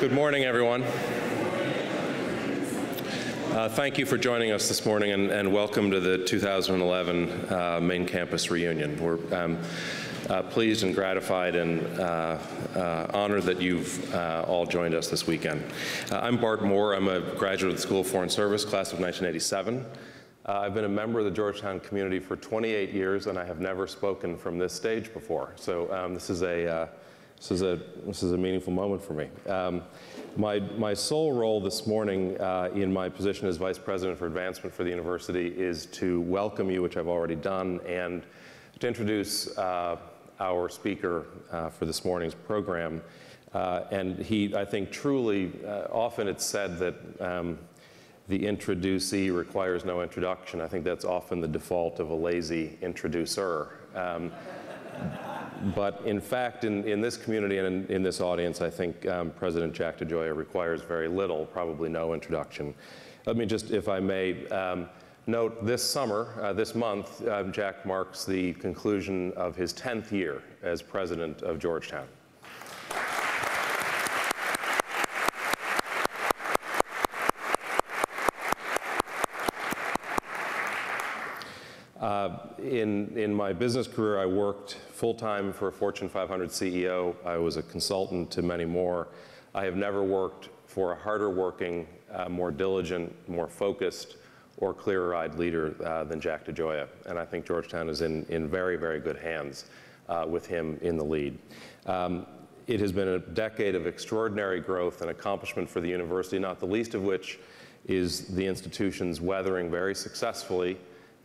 Good morning, everyone. Uh, thank you for joining us this morning and, and welcome to the 2011 uh, main campus reunion. We're um, uh, pleased and gratified and uh, uh, honored that you've uh, all joined us this weekend. I'm Bart Moore. I'm a graduate of the School of Foreign Service, class of 1987. I've been a member of the Georgetown community for 28 years and I have never spoken from this stage before. So um, this is a this is a, this is a meaningful moment for me. Um, my, my sole role this morning uh, in my position as Vice President for Advancement for the University is to welcome you, which I've already done, and to introduce uh, our speaker uh, for this morning's program. Uh, and he, I think, truly, uh, often it's said that um, the introducee requires no introduction. I think that's often the default of a lazy introducer. Um, but in fact, in, in this community and in, in this audience, I think um, President Jack DeGioia requires very little, probably no introduction. Let me just, if I may, um, note this summer, uh, this month, um, Jack marks the conclusion of his 10th year as president of Georgetown. In, in my business career, I worked full-time for a Fortune 500 CEO. I was a consultant to many more. I have never worked for a harder working, uh, more diligent, more focused, or clearer-eyed leader uh, than Jack DeGioia. And I think Georgetown is in, in very, very good hands uh, with him in the lead. Um, it has been a decade of extraordinary growth and accomplishment for the university, not the least of which is the institution's weathering very successfully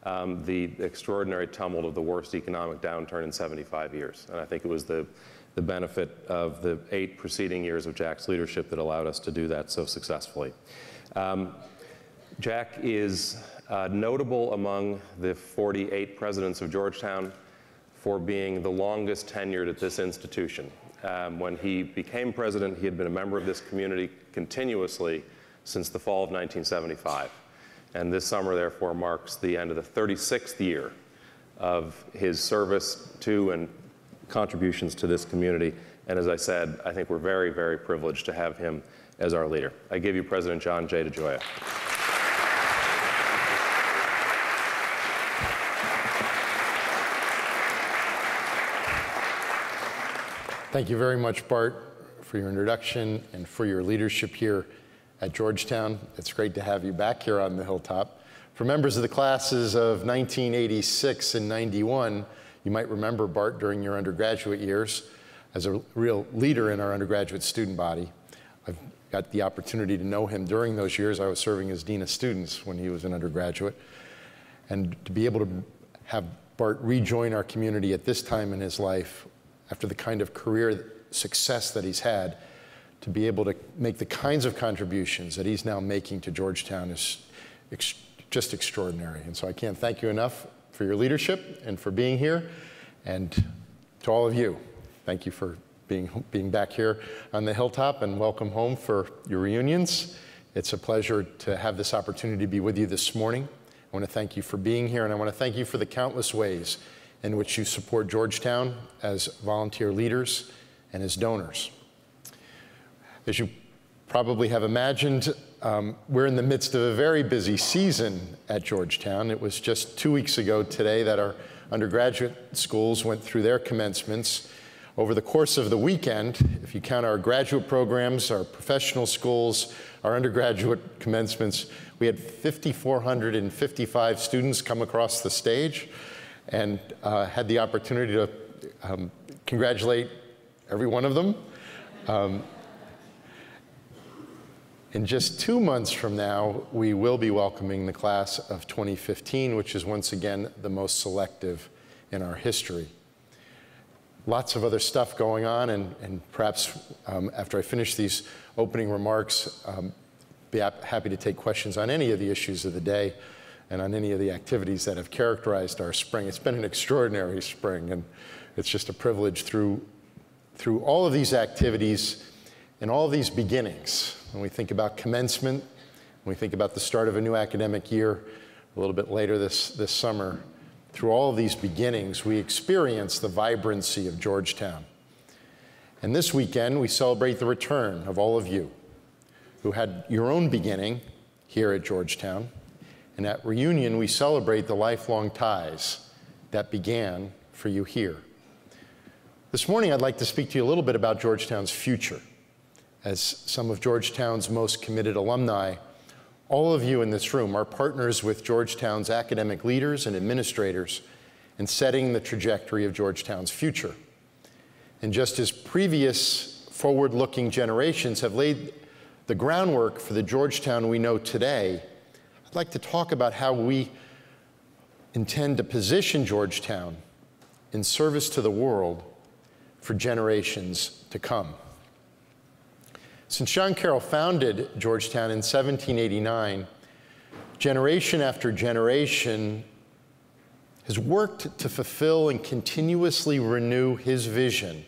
um, the extraordinary tumult of the worst economic downturn in 75 years. And I think it was the, the benefit of the eight preceding years of Jack's leadership that allowed us to do that so successfully. Um, Jack is uh, notable among the 48 presidents of Georgetown for being the longest tenured at this institution. Um, when he became president, he had been a member of this community continuously since the fall of 1975. And this summer, therefore, marks the end of the 36th year of his service to and contributions to this community. And as I said, I think we're very, very privileged to have him as our leader. I give you President John J. DeGioia. Thank you very much, Bart, for your introduction and for your leadership here at Georgetown. It's great to have you back here on the hilltop. For members of the classes of 1986 and 91, you might remember Bart during your undergraduate years as a real leader in our undergraduate student body. I've got the opportunity to know him during those years. I was serving as Dean of Students when he was an undergraduate. And to be able to have Bart rejoin our community at this time in his life, after the kind of career success that he's had, to be able to make the kinds of contributions that he's now making to Georgetown is ex just extraordinary. And so I can't thank you enough for your leadership and for being here. And to all of you, thank you for being, being back here on the hilltop and welcome home for your reunions. It's a pleasure to have this opportunity to be with you this morning. I want to thank you for being here and I want to thank you for the countless ways in which you support Georgetown as volunteer leaders and as donors. As you probably have imagined, um, we're in the midst of a very busy season at Georgetown. It was just two weeks ago today that our undergraduate schools went through their commencements. Over the course of the weekend, if you count our graduate programs, our professional schools, our undergraduate commencements, we had 5,455 students come across the stage and uh, had the opportunity to um, congratulate every one of them. Um, in just two months from now, we will be welcoming the class of 2015, which is once again the most selective in our history. Lots of other stuff going on, and, and perhaps um, after I finish these opening remarks, um, be happy to take questions on any of the issues of the day and on any of the activities that have characterized our spring. It's been an extraordinary spring, and it's just a privilege through, through all of these activities and all of these beginnings when we think about commencement, when we think about the start of a new academic year a little bit later this, this summer, through all of these beginnings, we experience the vibrancy of Georgetown. And this weekend, we celebrate the return of all of you who had your own beginning here at Georgetown. And at reunion, we celebrate the lifelong ties that began for you here. This morning, I'd like to speak to you a little bit about Georgetown's future. As some of Georgetown's most committed alumni, all of you in this room are partners with Georgetown's academic leaders and administrators in setting the trajectory of Georgetown's future. And just as previous forward looking generations have laid the groundwork for the Georgetown we know today, I'd like to talk about how we intend to position Georgetown in service to the world for generations to come. Since John Carroll founded Georgetown in 1789, generation after generation has worked to fulfill and continuously renew his vision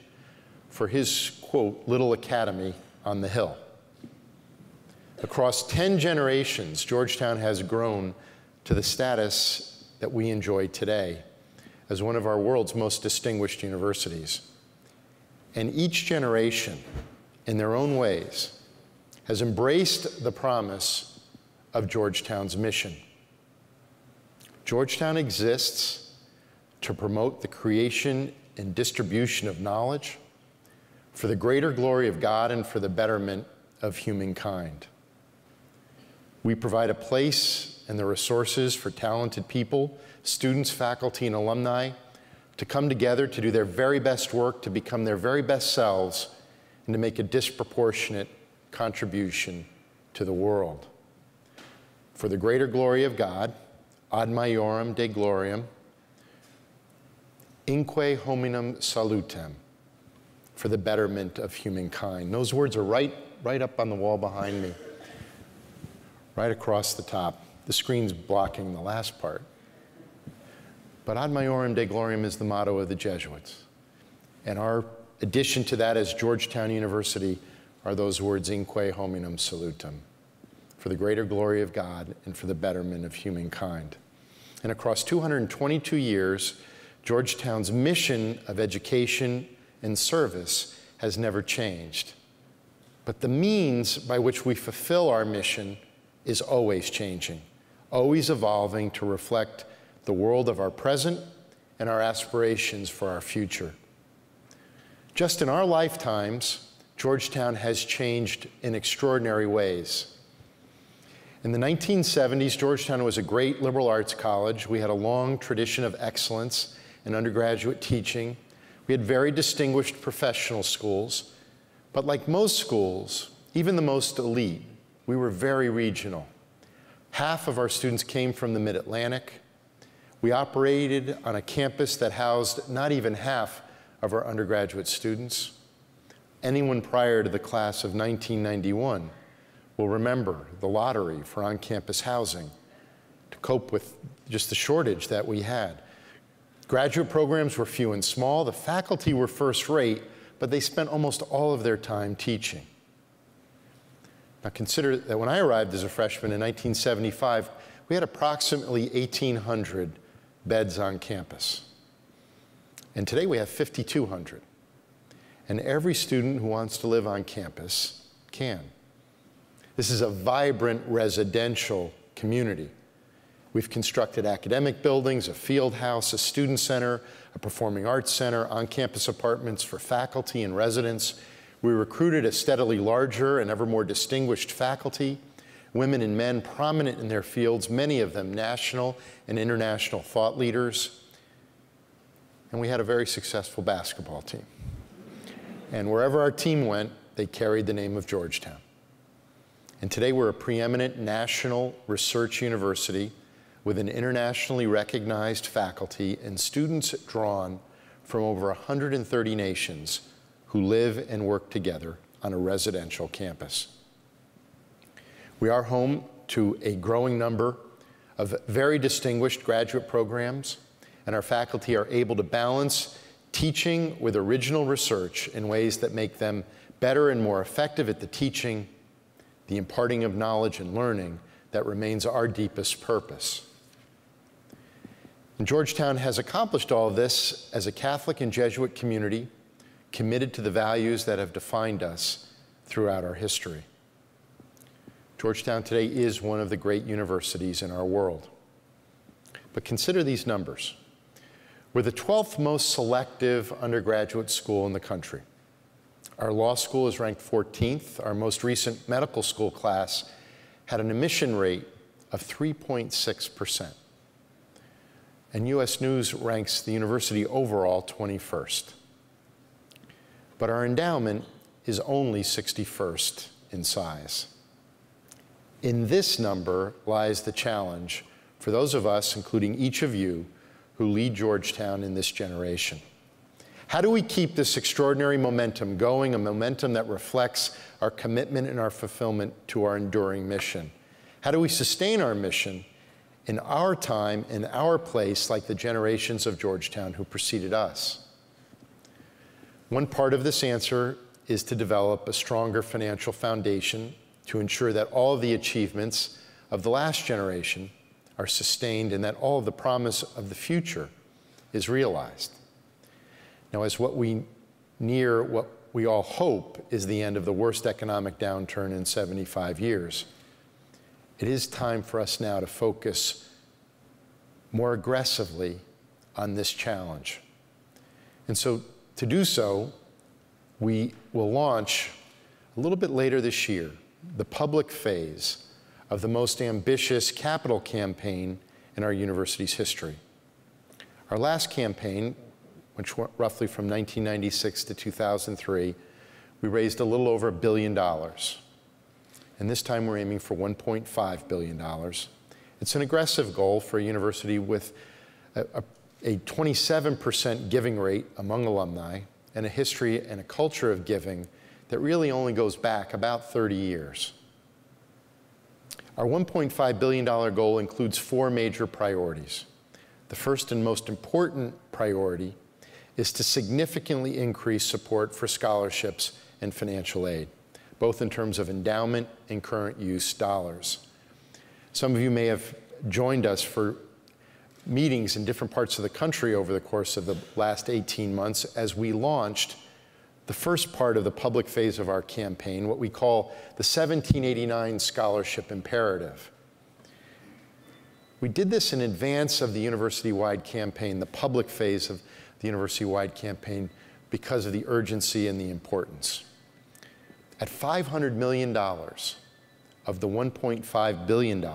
for his, quote, little academy on the hill. Across 10 generations, Georgetown has grown to the status that we enjoy today as one of our world's most distinguished universities. And each generation, in their own ways, has embraced the promise of Georgetown's mission. Georgetown exists to promote the creation and distribution of knowledge for the greater glory of God and for the betterment of humankind. We provide a place and the resources for talented people, students, faculty, and alumni to come together to do their very best work, to become their very best selves, and to make a disproportionate contribution to the world. For the greater glory of God, ad maiorem Dei gloriam, inque hominum salutem, for the betterment of humankind. Those words are right, right up on the wall behind me right across the top. The screen's blocking the last part. But ad maiorem Dei gloriam is the motto of the Jesuits. And our addition to that as Georgetown University are those words, inque hominum salutem, for the greater glory of God and for the betterment of humankind. And across 222 years, Georgetown's mission of education and service has never changed. But the means by which we fulfill our mission is always changing, always evolving to reflect the world of our present and our aspirations for our future. Just in our lifetimes, Georgetown has changed in extraordinary ways. In the 1970s, Georgetown was a great liberal arts college. We had a long tradition of excellence in undergraduate teaching. We had very distinguished professional schools. But like most schools, even the most elite, we were very regional. Half of our students came from the mid-Atlantic. We operated on a campus that housed not even half of our undergraduate students. Anyone prior to the class of 1991 will remember the lottery for on-campus housing to cope with just the shortage that we had. Graduate programs were few and small. The faculty were first rate, but they spent almost all of their time teaching. Now consider that when I arrived as a freshman in 1975, we had approximately 1,800 beds on campus. And today we have 5,200. And every student who wants to live on campus can. This is a vibrant residential community. We've constructed academic buildings, a field house, a student center, a performing arts center, on-campus apartments for faculty and residents, we recruited a steadily larger and ever more distinguished faculty, women and men prominent in their fields, many of them national and international thought leaders. And we had a very successful basketball team. And wherever our team went, they carried the name of Georgetown. And today we're a preeminent national research university with an internationally recognized faculty and students drawn from over 130 nations who live and work together on a residential campus. We are home to a growing number of very distinguished graduate programs, and our faculty are able to balance teaching with original research in ways that make them better and more effective at the teaching, the imparting of knowledge and learning that remains our deepest purpose. And Georgetown has accomplished all of this as a Catholic and Jesuit community committed to the values that have defined us throughout our history. Georgetown today is one of the great universities in our world. But consider these numbers. We're the 12th most selective undergraduate school in the country. Our law school is ranked 14th. Our most recent medical school class had an admission rate of 3.6%. And US News ranks the university overall 21st. But our endowment is only 61st in size. In this number lies the challenge for those of us, including each of you, who lead Georgetown in this generation. How do we keep this extraordinary momentum going, a momentum that reflects our commitment and our fulfillment to our enduring mission? How do we sustain our mission in our time, in our place, like the generations of Georgetown who preceded us? One part of this answer is to develop a stronger financial foundation to ensure that all of the achievements of the last generation are sustained and that all of the promise of the future is realized. Now, as what we near what we all hope is the end of the worst economic downturn in 75 years, it is time for us now to focus more aggressively on this challenge. And so, to do so, we will launch a little bit later this year the public phase of the most ambitious capital campaign in our university's history. Our last campaign, which went roughly from 1996 to 2003, we raised a little over a billion dollars. And this time we're aiming for $1.5 billion. It's an aggressive goal for a university with a, a, a 27% giving rate among alumni and a history and a culture of giving that really only goes back about 30 years. Our $1.5 billion goal includes four major priorities. The first and most important priority is to significantly increase support for scholarships and financial aid, both in terms of endowment and current use dollars. Some of you may have joined us for meetings in different parts of the country over the course of the last 18 months as we launched the first part of the public phase of our campaign, what we call the 1789 Scholarship Imperative. We did this in advance of the university-wide campaign, the public phase of the university-wide campaign, because of the urgency and the importance. At $500 million of the $1.5 billion,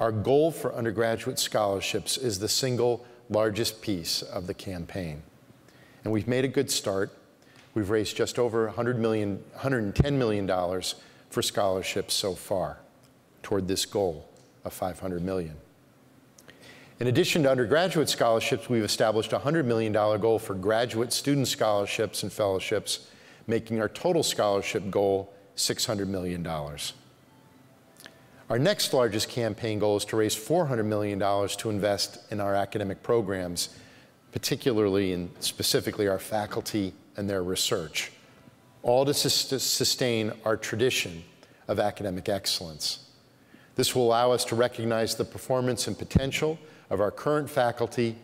our goal for undergraduate scholarships is the single largest piece of the campaign. And we've made a good start. We've raised just over $100 million, $110 million for scholarships so far toward this goal of 500 million. In addition to undergraduate scholarships, we've established a $100 million goal for graduate student scholarships and fellowships, making our total scholarship goal $600 million. Our next largest campaign goal is to raise $400 million to invest in our academic programs, particularly and specifically our faculty and their research, all to sustain our tradition of academic excellence. This will allow us to recognize the performance and potential of our current faculty,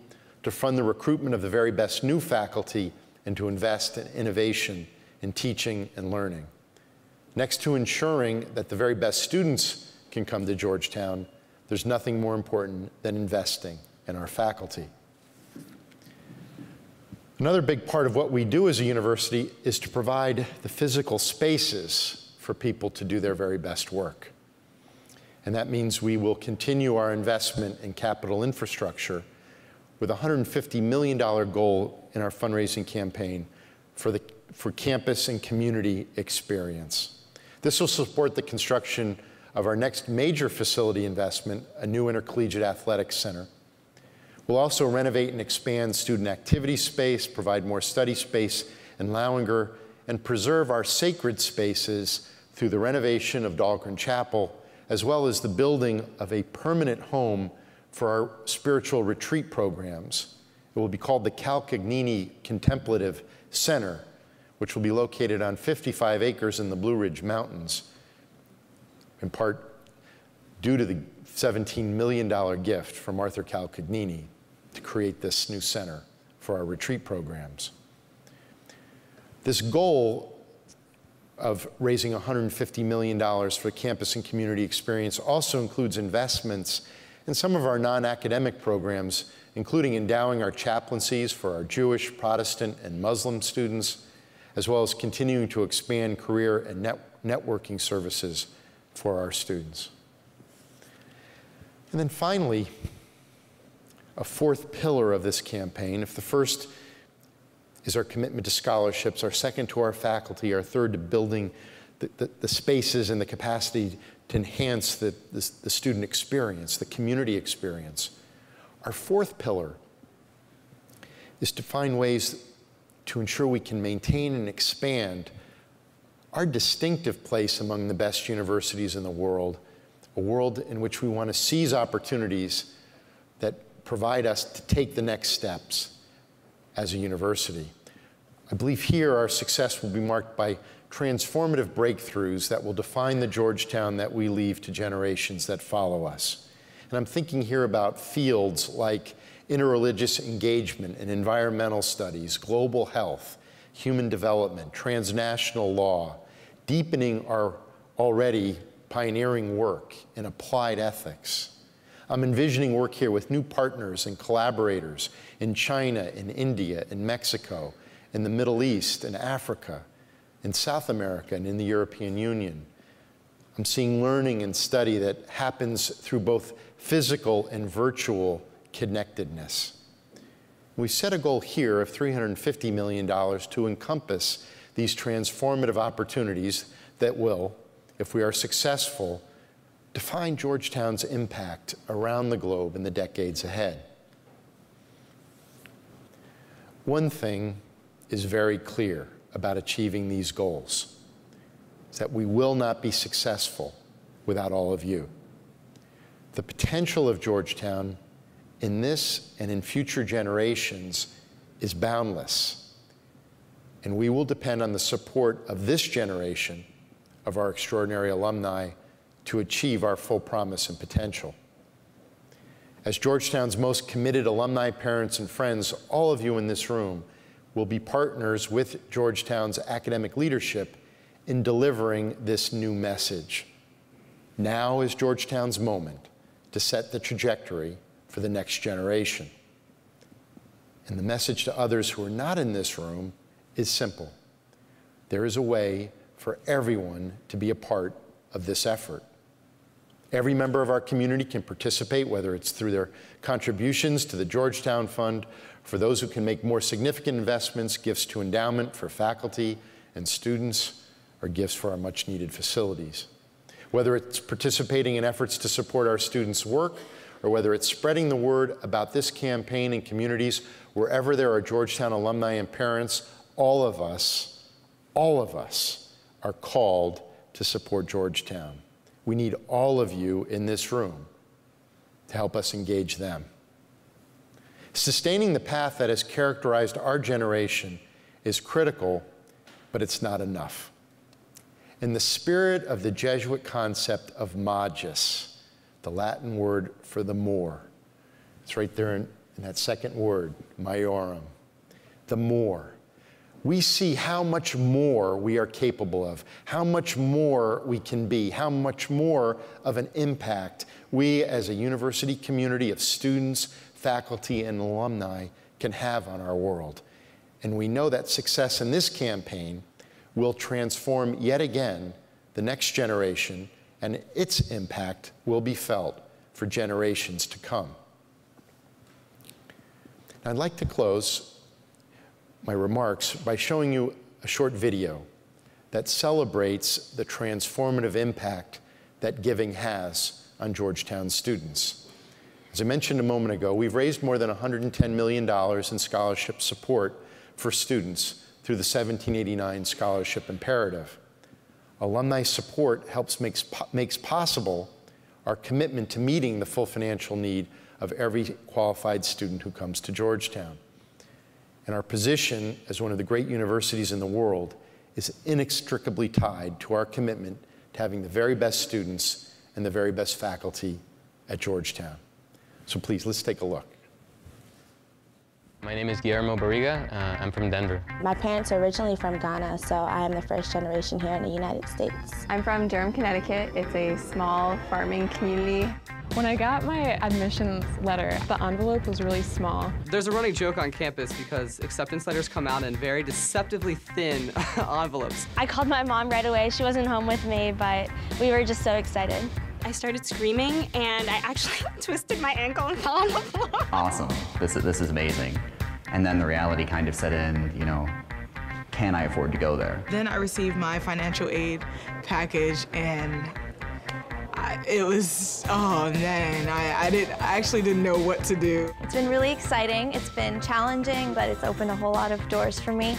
to fund the recruitment of the very best new faculty, and to invest in innovation in teaching and learning. Next to ensuring that the very best students can come to Georgetown, there's nothing more important than investing in our faculty. Another big part of what we do as a university is to provide the physical spaces for people to do their very best work. And that means we will continue our investment in capital infrastructure with a $150 million goal in our fundraising campaign for, the, for campus and community experience. This will support the construction of our next major facility investment, a new intercollegiate athletics center We'll also renovate and expand student activity space, provide more study space in Lauinger, and preserve our sacred spaces through the renovation of Dahlgren Chapel, as well as the building of a permanent home for our spiritual retreat programs. It will be called the Calcagnini Contemplative Center, which will be located on 55 acres in the Blue Ridge Mountains, in part due to the $17 million gift from Arthur Calcagnini to create this new center for our retreat programs. This goal of raising $150 million for campus and community experience also includes investments in some of our non-academic programs, including endowing our chaplaincies for our Jewish, Protestant, and Muslim students, as well as continuing to expand career and net networking services for our students. And then finally, a fourth pillar of this campaign, if the first is our commitment to scholarships, our second to our faculty, our third to building the, the, the spaces and the capacity to enhance the, the, the student experience, the community experience. Our fourth pillar is to find ways to ensure we can maintain and expand our distinctive place among the best universities in the world, a world in which we want to seize opportunities that provide us to take the next steps as a university. I believe here our success will be marked by transformative breakthroughs that will define the Georgetown that we leave to generations that follow us. And I'm thinking here about fields like interreligious engagement and environmental studies, global health, human development, transnational law, deepening our already pioneering work in applied ethics. I'm envisioning work here with new partners and collaborators in China, in India, in Mexico, in the Middle East, in Africa, in South America, and in the European Union. I'm seeing learning and study that happens through both physical and virtual connectedness. We set a goal here of $350 million to encompass these transformative opportunities that will, if we are successful, define Georgetown's impact around the globe in the decades ahead. One thing is very clear about achieving these goals is that we will not be successful without all of you. The potential of Georgetown in this and in future generations is boundless. And we will depend on the support of this generation of our extraordinary alumni to achieve our full promise and potential. As Georgetown's most committed alumni, parents, and friends, all of you in this room will be partners with Georgetown's academic leadership in delivering this new message. Now is Georgetown's moment to set the trajectory for the next generation. And the message to others who are not in this room is simple. There is a way for everyone to be a part of this effort. Every member of our community can participate, whether it's through their contributions to the Georgetown Fund, for those who can make more significant investments, gifts to endowment for faculty and students, or gifts for our much needed facilities. Whether it's participating in efforts to support our students' work or whether it's spreading the word about this campaign in communities wherever there are Georgetown alumni and parents, all of us, all of us are called to support Georgetown. We need all of you in this room to help us engage them. Sustaining the path that has characterized our generation is critical, but it's not enough. In the spirit of the Jesuit concept of magis, the Latin word for the more. It's right there in, in that second word, maiorum. The more. We see how much more we are capable of, how much more we can be, how much more of an impact we as a university community of students, faculty, and alumni can have on our world. And we know that success in this campaign will transform yet again the next generation and its impact will be felt for generations to come. I'd like to close my remarks by showing you a short video that celebrates the transformative impact that giving has on Georgetown students. As I mentioned a moment ago, we've raised more than $110 million in scholarship support for students through the 1789 Scholarship Imperative. Alumni support helps makes, makes possible our commitment to meeting the full financial need of every qualified student who comes to Georgetown. And our position as one of the great universities in the world is inextricably tied to our commitment to having the very best students and the very best faculty at Georgetown. So please, let's take a look. My name is Guillermo Barriga. Uh, I'm from Denver. My parents are originally from Ghana, so I am the first generation here in the United States. I'm from Durham, Connecticut. It's a small farming community. When I got my admissions letter, the envelope was really small. There's a running joke on campus because acceptance letters come out in very deceptively thin envelopes. I called my mom right away. She wasn't home with me, but we were just so excited. I started screaming and I actually twisted my ankle and fell on the floor. Awesome. This is, this is amazing. And then the reality kind of set in, you know, can I afford to go there? Then I received my financial aid package and I, it was, oh man, I, I, did, I actually didn't know what to do. It's been really exciting. It's been challenging, but it's opened a whole lot of doors for me.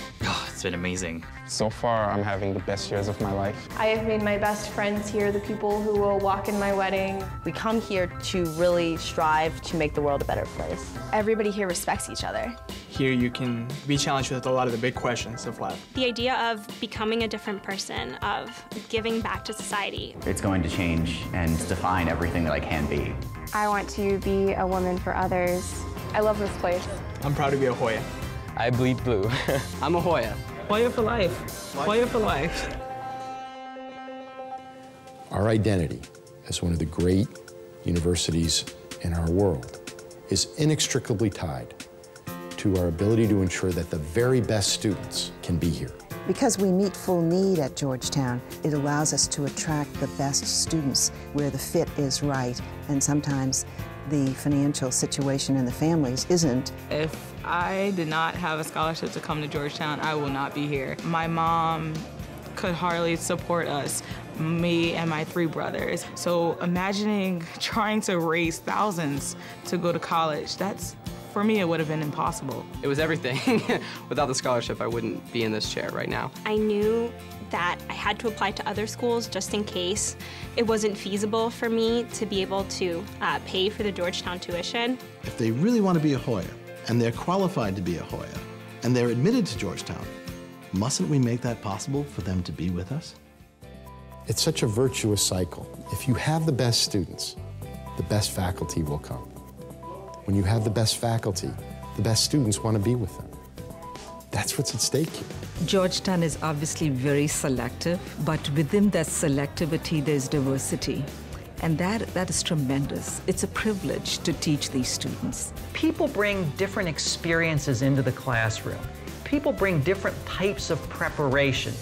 It's been amazing. So far, I'm having the best years of my life. I have made my best friends here, the people who will walk in my wedding. We come here to really strive to make the world a better place. Everybody here respects each other. Here you can be challenged with a lot of the big questions of life. The idea of becoming a different person, of giving back to society. It's going to change and define everything that I can be. I want to be a woman for others. I love this place. I'm proud to be a Hoya. I bleed blue. I'm a Hoya. Hoya for life. Hoya for life. Our identity as one of the great universities in our world is inextricably tied to our ability to ensure that the very best students can be here. Because we meet full need at Georgetown, it allows us to attract the best students where the fit is right, and sometimes the financial situation in the families isn't. If I did not have a scholarship to come to Georgetown, I will not be here. My mom could hardly support us, me and my three brothers. So imagining trying to raise thousands to go to college, that's for me, it would have been impossible. It was everything. Without the scholarship, I wouldn't be in this chair right now. I knew that I had to apply to other schools just in case it wasn't feasible for me to be able to uh, pay for the Georgetown tuition. If they really want to be a Hoya, and they're qualified to be a Hoya, and they're admitted to Georgetown, mustn't we make that possible for them to be with us? It's such a virtuous cycle. If you have the best students, the best faculty will come. When you have the best faculty, the best students want to be with them. That's what's at stake here. Georgetown is obviously very selective, but within that selectivity, there's diversity. And that, that is tremendous. It's a privilege to teach these students. People bring different experiences into the classroom. People bring different types of preparation,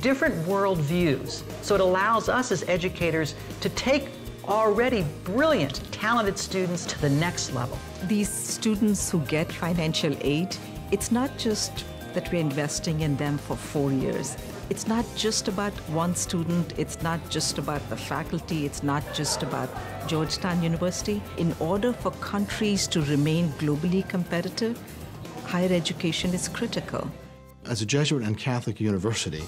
different worldviews. So it allows us as educators to take already brilliant, talented students to the next level. These students who get financial aid, it's not just that we're investing in them for four years. It's not just about one student, it's not just about the faculty, it's not just about Georgetown University. In order for countries to remain globally competitive, higher education is critical. As a Jesuit and Catholic university,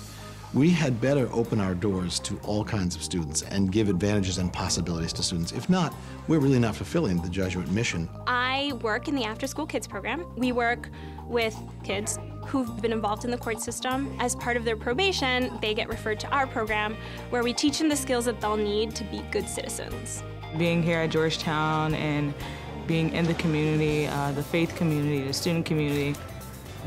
we had better open our doors to all kinds of students and give advantages and possibilities to students. If not, we're really not fulfilling the Jesuit mission. I work in the after school kids program. We work with kids who've been involved in the court system. As part of their probation, they get referred to our program where we teach them the skills that they'll need to be good citizens. Being here at Georgetown and being in the community, uh, the faith community, the student community,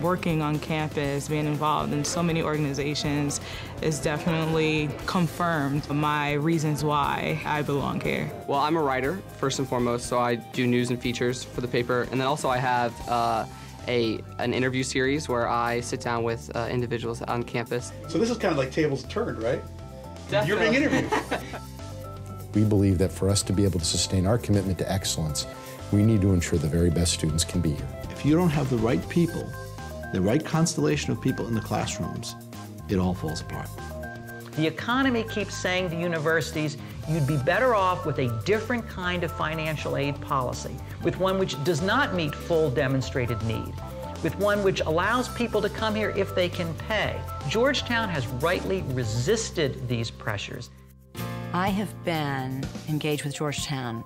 working on campus, being involved in so many organizations is definitely confirmed my reasons why I belong here. Well, I'm a writer, first and foremost, so I do news and features for the paper. And then also I have uh, a, an interview series where I sit down with uh, individuals on campus. So this is kind of like tables turned, right? Definitely. You're being interviewed. we believe that for us to be able to sustain our commitment to excellence, we need to ensure the very best students can be here. If you don't have the right people the right constellation of people in the classrooms, it all falls apart. The economy keeps saying to universities, you'd be better off with a different kind of financial aid policy, with one which does not meet full demonstrated need, with one which allows people to come here if they can pay. Georgetown has rightly resisted these pressures. I have been engaged with Georgetown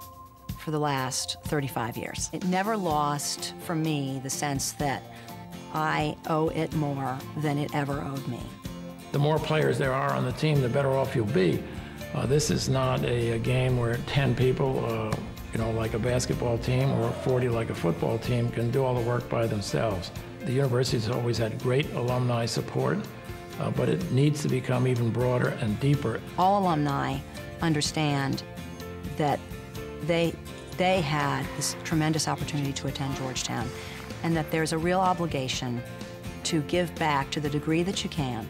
for the last 35 years. It never lost for me the sense that I owe it more than it ever owed me. The more players there are on the team, the better off you'll be. Uh, this is not a, a, game where 10 people uh, you know, like a basketball team or 40 like a football team can do all the work by themselves. The university has always had great alumni support, uh, but it needs to become even broader and deeper. All alumni understand that they, they had this tremendous opportunity to attend Georgetown and that there's a real obligation to give back to the degree that you can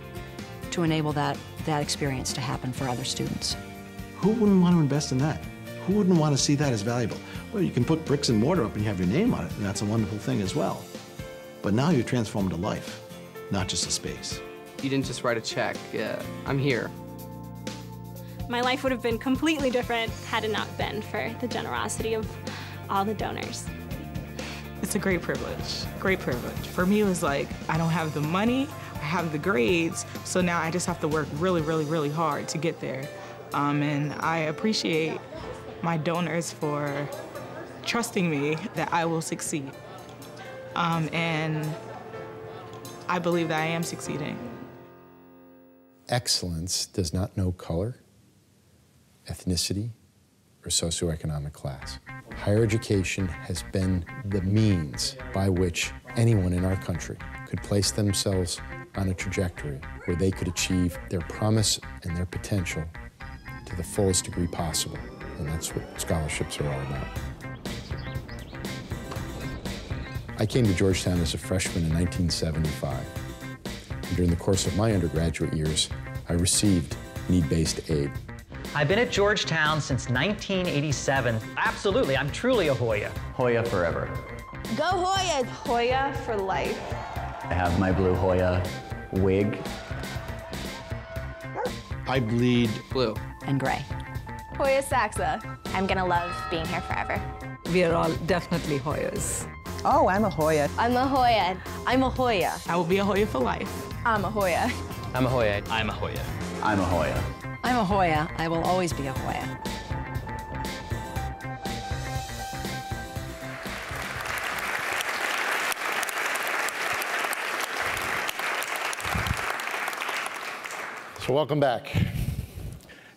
to enable that, that experience to happen for other students. Who wouldn't want to invest in that? Who wouldn't want to see that as valuable? Well, you can put bricks and mortar up and you have your name on it, and that's a wonderful thing as well. But now you're transformed a life, not just a space. You didn't just write a check. Yeah, I'm here. My life would have been completely different had it not been for the generosity of all the donors. It's a great privilege, great privilege. For me, it was like, I don't have the money, I have the grades, so now I just have to work really, really, really hard to get there. Um, and I appreciate my donors for trusting me that I will succeed. Um, and I believe that I am succeeding. Excellence does not know color, ethnicity, or socioeconomic class. Higher education has been the means by which anyone in our country could place themselves on a trajectory where they could achieve their promise and their potential to the fullest degree possible. And that's what scholarships are all about. I came to Georgetown as a freshman in 1975. And during the course of my undergraduate years, I received need-based aid. I've been at Georgetown since 1987. Absolutely, I'm truly a Hoya. Hoya forever. Go Hoya! Hoya for life. I have my blue Hoya wig. I bleed blue and gray. Hoya Saxa. I'm gonna love being here forever. We are all definitely Hoyas. Oh, I'm a Hoya. I'm a Hoya. I'm a Hoya. I will be a Hoya for life. I'm a Hoya. I'm a Hoya. I'm a Hoya. I'm a Hoya. I'm a Hoya. I will always be a Hoya. Welcome back. And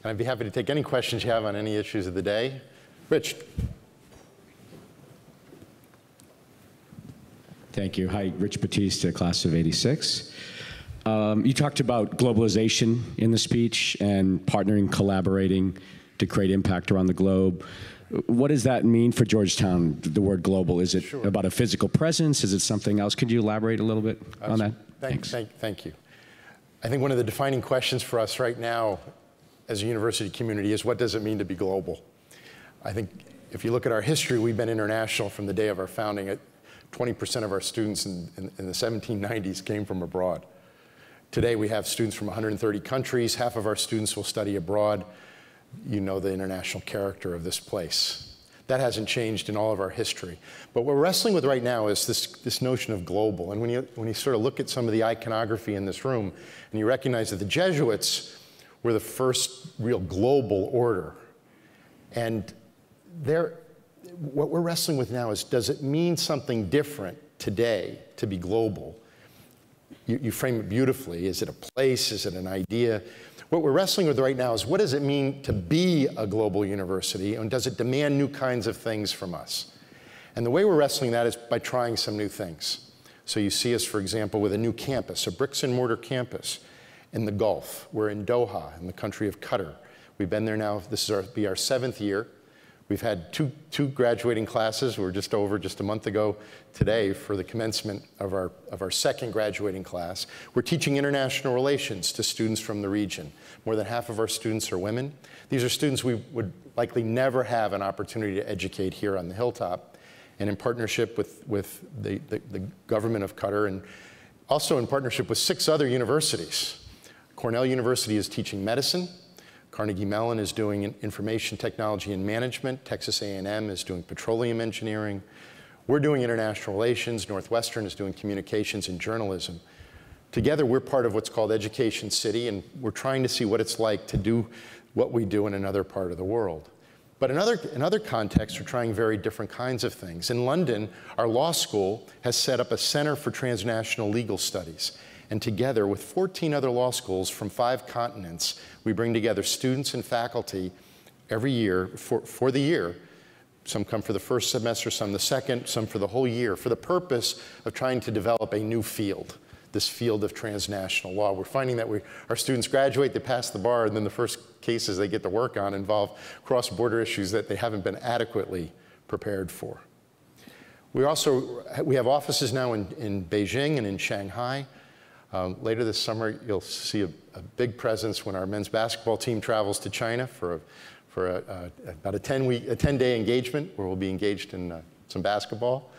I'd be happy to take any questions you have on any issues of the day. Rich. Thank you. Hi, Rich Batista, class of 86. Um, you talked about globalization in the speech and partnering, collaborating to create impact around the globe. What does that mean for Georgetown, the word global? Is it sure. about a physical presence? Is it something else? Could you elaborate a little bit on that? Thanks. Thank, thank you. I think one of the defining questions for us right now as a university community is what does it mean to be global? I think if you look at our history, we've been international from the day of our founding. 20% of our students in, in, in the 1790s came from abroad. Today we have students from 130 countries. Half of our students will study abroad. You know the international character of this place. That hasn't changed in all of our history. But what we're wrestling with right now is this, this notion of global. And when you, when you sort of look at some of the iconography in this room, and you recognize that the Jesuits were the first real global order. And they're, what we're wrestling with now is does it mean something different today to be global? You, you frame it beautifully. Is it a place? Is it an idea? What we're wrestling with right now is what does it mean to be a global university, and does it demand new kinds of things from us? And the way we're wrestling that is by trying some new things. So you see us, for example, with a new campus, a bricks and mortar campus in the Gulf. We're in Doha, in the country of Qatar. We've been there now, this is our, be our seventh year. We've had two, two graduating classes. We're just over just a month ago today for the commencement of our, of our second graduating class. We're teaching international relations to students from the region. More than half of our students are women. These are students we would likely never have an opportunity to educate here on the Hilltop. And in partnership with, with the, the, the government of Qatar and also in partnership with six other universities. Cornell University is teaching medicine, Carnegie Mellon is doing information technology and management. Texas A&M is doing petroleum engineering. We're doing international relations. Northwestern is doing communications and journalism. Together, we're part of what's called Education City, and we're trying to see what it's like to do what we do in another part of the world. But in other, in other contexts, we're trying very different kinds of things. In London, our law school has set up a Center for Transnational Legal Studies. And together with 14 other law schools from five continents, we bring together students and faculty every year for, for the year Some come for the first semester, some the second, some for the whole year, for the purpose of trying to develop a new field, this field of transnational law. We're finding that we, our students graduate, they pass the bar, and then the first cases they get to work on involve cross-border issues that they haven't been adequately prepared for. We also we have offices now in, in Beijing and in Shanghai. Um, later this summer, you'll see a, a, big presence when our men's basketball team travels to China for, a, for a, about a 10 week, a 10 day engagement where we'll be engaged in uh, some basketball.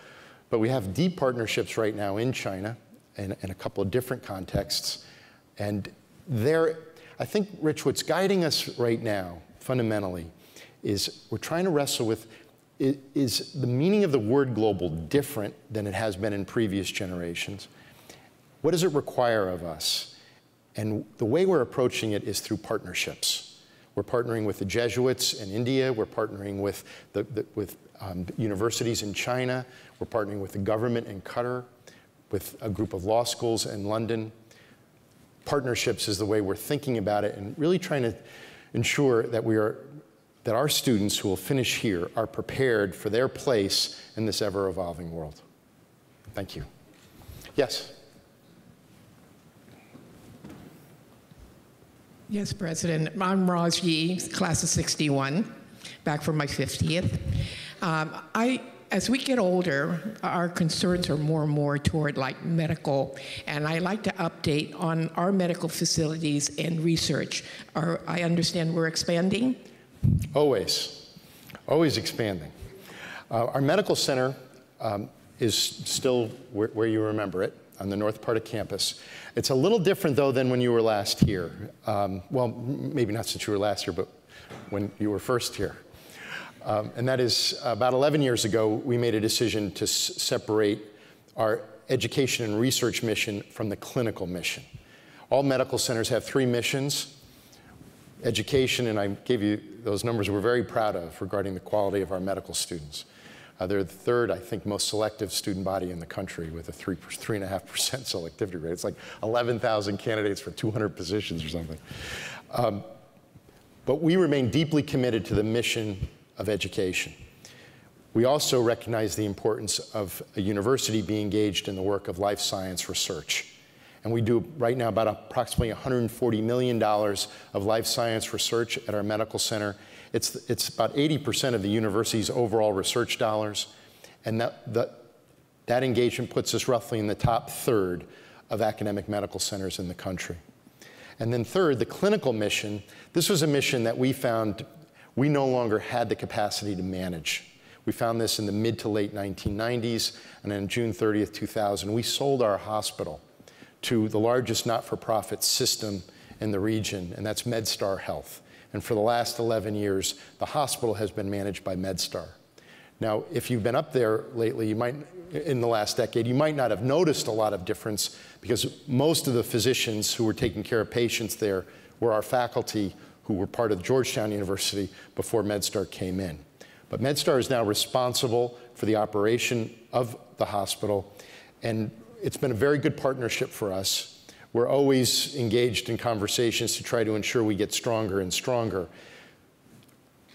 But we have deep partnerships right now in China in, in a couple of different contexts. And there, I think, Rich, what's guiding us right now, fundamentally, is we're trying to wrestle with is the meaning of the word global different than it has been in previous generations? What does it require of us? And the way we're approaching it is through partnerships. We're partnering with the Jesuits in India, we're partnering with, the, the with um, universities in China, we're partnering with the government in Qatar, with a group of law schools in London. Partnerships is the way we're thinking about it and really trying to ensure that we are that our students who will finish here are prepared for their place in this ever evolving world. Thank you. Yes. Yes, President. I'm Roz Yee, class of 61, back for my 50th. Um, I, as we get older, our concerns are more and more toward like medical, and I like to update on our medical facilities and research. I understand we're expanding. Always, always expanding. Uh, our medical center um, is still where, where, you remember it, on the north part of campus. It's a little different, though, than when you were last here. Um, well, maybe not since you were last here, but when you were first here. Um, and that is about 11 years ago, we made a decision to separate our education and research mission from the clinical mission. All medical centers have three missions education, and I gave you those numbers we're very proud of regarding the quality of our medical students. Uh, they're the third, I think, most selective student body in the country with a 3, 3.5% selectivity rate. It's like 11,000 candidates for 200 positions or something. Um, but we remain deeply committed to the mission of education. We also recognize the importance of a university being engaged in the work of life science research. And we do right now about approximately $140 million of life science research at our medical center. It's, it's about 80% of the university's overall research dollars. And that, that, that engagement puts us roughly in the top third of academic medical centers in the country. And then third, the clinical mission. This was a mission that we found we no longer had the capacity to manage. We found this in the mid to late 1990s, and on June 30th, 2000, we sold our hospital to the largest not-for-profit system in the region, and that's MedStar Health. And for the last 11 years, the hospital has been managed by MedStar. Now, if you've been up there lately, you might, in the last decade, you might not have noticed a lot of difference because most of the physicians who were taking care of patients there were our faculty who were part of Georgetown University before MedStar came in. But MedStar is now responsible for the operation of the hospital, and it's been a very good partnership for us. We're always engaged in conversations to try to ensure we get stronger and stronger.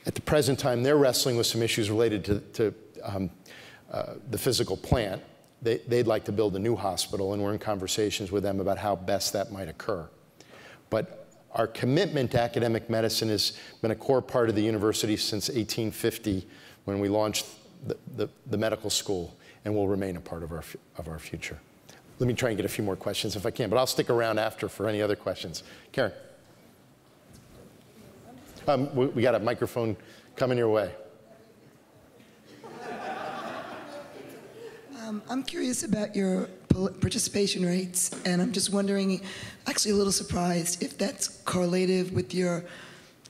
At the present time, they're wrestling with some issues related to, to um, uh, the physical plant. They, they'd like to build a new hospital, and we're in conversations with them about how best that might occur. But our commitment to academic medicine has been a core part of the university since 1850 when we launched the, the, the medical school and will remain a part of our, of our future. Let me try and get a few more questions if I can, but I'll stick around after for any other questions. Karen. Um, we, we got a microphone coming your way. Um, I'm curious about your participation rates, and I'm just wondering, actually a little surprised, if that's correlative with your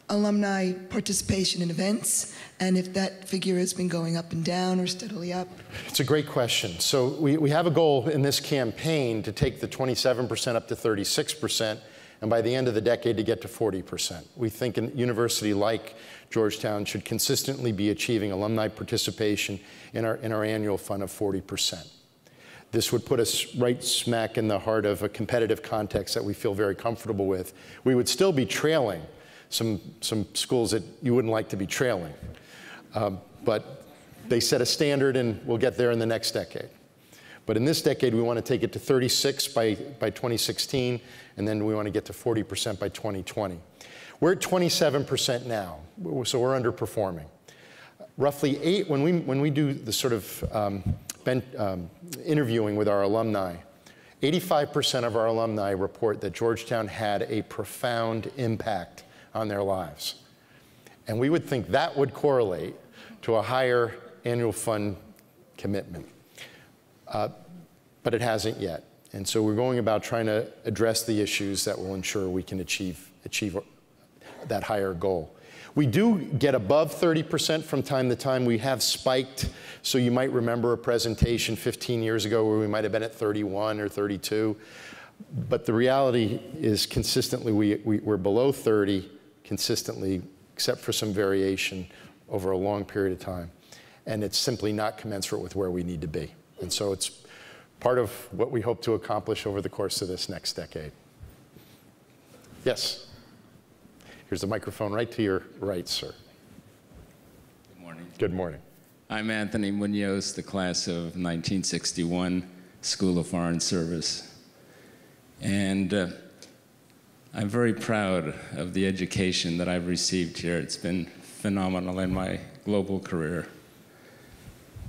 alumni participation in events and if that figure has been going up and down or steadily up? It's a great question. So we, we have a goal in this campaign to take the 27% up to 36%, and by the end of the decade to get to 40%. We think a university like Georgetown should consistently be achieving alumni participation in our, in our annual fund of 40%. This would put us right smack in the heart of a competitive context that we feel very comfortable with. We would still be trailing some, some schools that you wouldn't like to be trailing. Um, but they set a standard and we'll get there in the next decade. But in this decade, we want to take it to 36 by, by 2016, and then we want to get to 40% by 2020. We're at 27% now, so we're underperforming. Roughly eight, when we, when we do the sort of um, um, interviewing with our alumni, 85% of our alumni report that Georgetown had a profound impact on their lives. And we would think that would correlate to a higher annual fund commitment. Uh, but it hasn't yet. And so we're going about trying to address the issues that will ensure we can achieve, achieve that higher goal. We do get above 30% from time to time. We have spiked. So you might remember a presentation 15 years ago where we might have been at 31 or 32. But the reality is consistently we, we, we're below 30 consistently, except for some variation over a long period of time. And it's simply not commensurate with where we need to be. And so it's part of what we hope to accomplish over the course of this next decade. Yes. Here's the microphone right to your right, sir. Good morning. Good morning. I'm Anthony Munoz, the class of 1961 School of Foreign Service. And uh, I'm very proud of the education that I've received here. It's been phenomenal in my global career.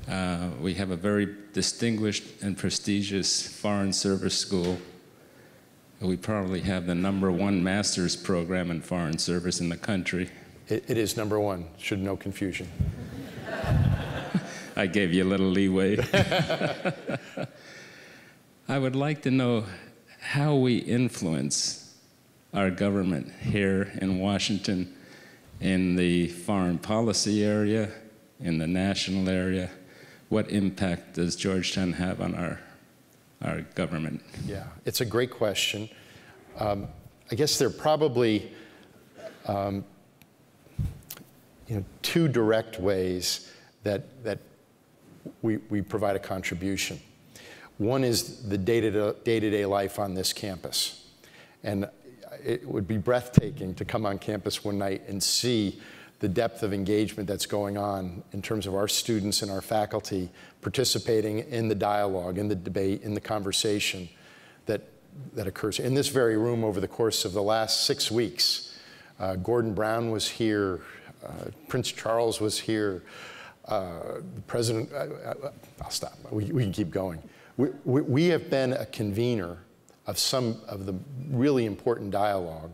Uh, we have a very distinguished and prestigious Foreign Service School we probably have the number one master's program in foreign service in the country. it, it is number one, should no confusion. I gave you a little leeway. I would like to know how we influence our government here in Washington in the foreign policy area, in the national area. What impact does Georgetown have on our our government? Yeah, it's a great question. Um, I guess there are probably um, you know, two direct ways that, that we, we provide a contribution. One is the day-to-day life on this campus. And it would be breathtaking to come on campus one night and see the depth of engagement that's going on in terms of our students and our faculty participating in the dialogue, in the debate, in the conversation that, that occurs in this very room over the course of the last six weeks. Uh, Gordon Brown was here, uh, Prince Charles was here, uh, the President, I'll stop, we, we, can keep going. We, we, we have been a convener of some of the really important dialogue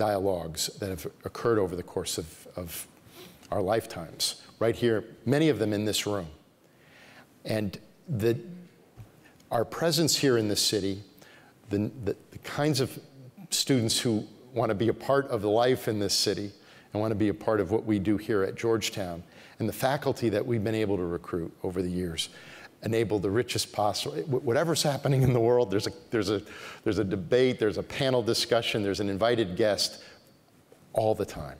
dialogues that have occurred over the course of, of our lifetimes, right here, many of them in this room. And the, our presence here in this city, the, the, the kinds of students who want to be a part of the life in this city and want to be a part of what we do here at Georgetown, and the faculty that we've been able to recruit over the years enable the richest possible. Whatever's happening in the world, there's a, there's, a, there's a debate, there's a panel discussion, there's an invited guest all the time.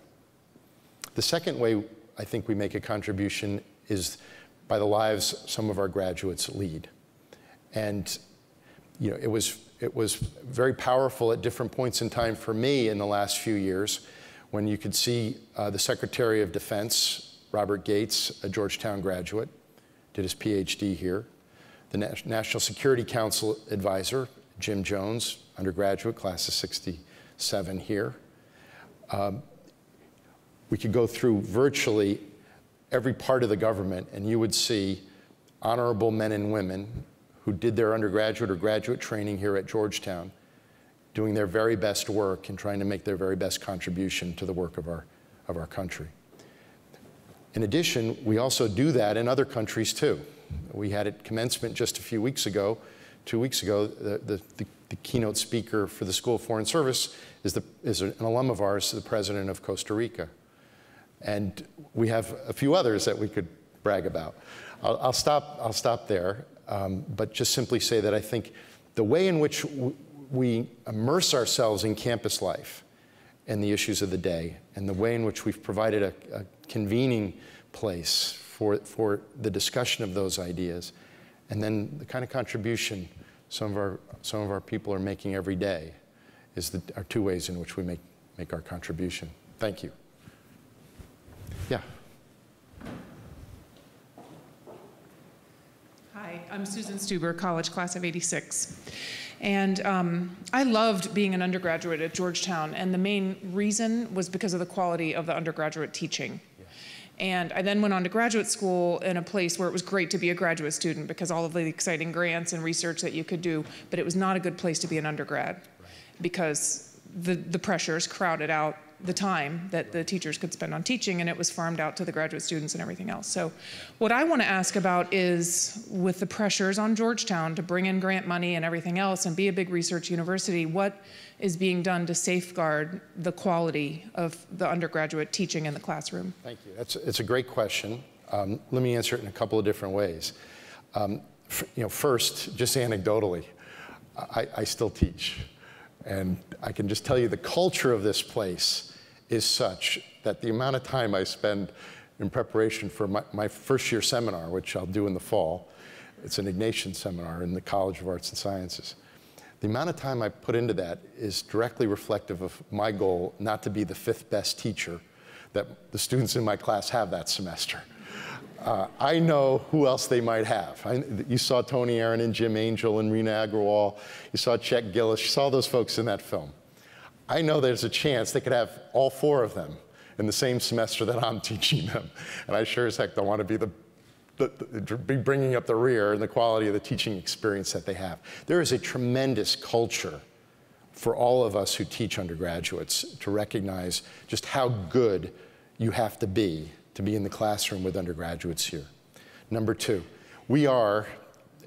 The second way I think we make a contribution is by the lives some of our graduates lead. And you know, it was, it was very powerful at different points in time for me in the last few years when you could see uh, the Secretary of Defense, Robert Gates, a Georgetown graduate, did his PhD here. The National Security Council advisor, Jim Jones, undergraduate, class of 67 here. Um, we could go through virtually every part of the government and you would see honorable men and women who did their undergraduate or graduate training here at Georgetown doing their very best work and trying to make their very best contribution to the work of our, of our country. In addition, we also do that in other countries too. We had at commencement just a few weeks ago, two weeks ago, the, the, the, the keynote speaker for the School of Foreign Service is, the, is an alum of ours, the president of Costa Rica. And we have a few others that we could brag about. I'll, I'll stop, I'll stop there, um, but just simply say that I think the way in which we immerse ourselves in campus life and the issues of the day, and the way in which we've provided a, a convening place for, for the discussion of those ideas, and then the kind of contribution some of our, some of our people are making every day is the, are two ways in which we make, make our contribution. Thank you. Yeah. Hi, I'm Susan Stuber, college class of 86. And um, I loved being an undergraduate at Georgetown, and the main reason was because of the quality of the undergraduate teaching. And I then went on to graduate school in a place where it was great to be a graduate student because all of the exciting grants and research that you could do, but it was not a good place to be an undergrad because the, the pressures crowded out the time that the teachers could spend on teaching and it was farmed out to the graduate students and everything else. So what I want to ask about is with the pressures on Georgetown to bring in grant money and everything else and be a big research university, what is being done to safeguard the quality of the undergraduate teaching in the classroom? Thank you. That's, it's a great question. Um, let me answer it in a couple of different ways. Um, you know, first, just anecdotally, I, I still teach. And I can just tell you the culture of this place is such that the amount of time I spend in preparation for my, my first year seminar, which I'll do in the fall, it's an Ignatian seminar in the College of Arts and Sciences. The amount of time I put into that is directly reflective of my goal not to be the fifth best teacher that the students in my class have that semester. Uh, I know who else they might have. I, you saw Tony Arend and Jim Angel and Reena Aggarwal. You saw Chet Gillis. You saw those folks in that film. I know there's a chance they could have all four of them in the same semester that I'm teaching them. And I sure as heck don't want to be the, the, the, be bringing up the rear in the quality of the teaching experience that they have. There is a tremendous culture for all of us who teach undergraduates to recognize just how good you have to be to be in the classroom with undergraduates here. Number two, we are